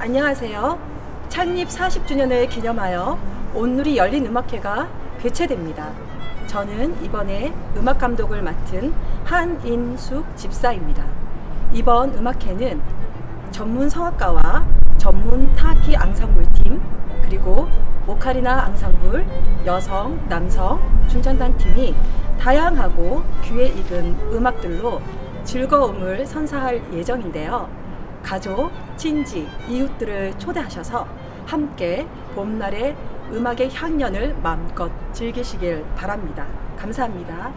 안녕하세요. 창립 40주년을 기념하여 온누리 열린 음악회가 개최됩니다. 저는 이번에 음악 감독을 맡은 한인숙 집사입니다. 이번 음악회는 전문 성악가와 전문 타악기 앙상블 팀 그리고 오카리나 앙상블, 여성, 남성, 중전단 팀이 다양하고 귀에 익은 음악들로 즐거움을 선사할 예정인데요. 가족, 친지, 이웃들을 초대하셔서 함께 봄날의 음악의 향연을 마음껏 즐기시길 바랍니다. 감사합니다.